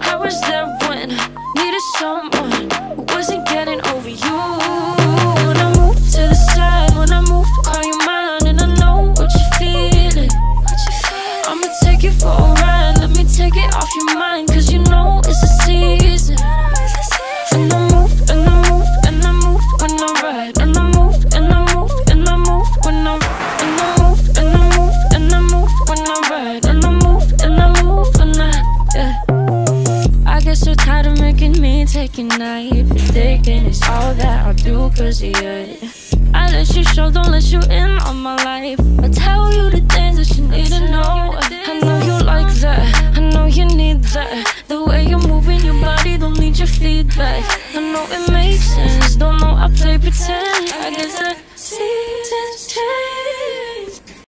I was there when needed someone who wasn't getting over you. When I to the side, when I and I know what you're feeling. I'ma take for tired of making me take a night, thinking it's all that I do cause of you. I let you show, don't let you in on my life. I tell you the things that you need to know. I know you like that, I know you need that. The way you're moving your body, don't need your feedback. I know it makes sense, don't know I play pretend.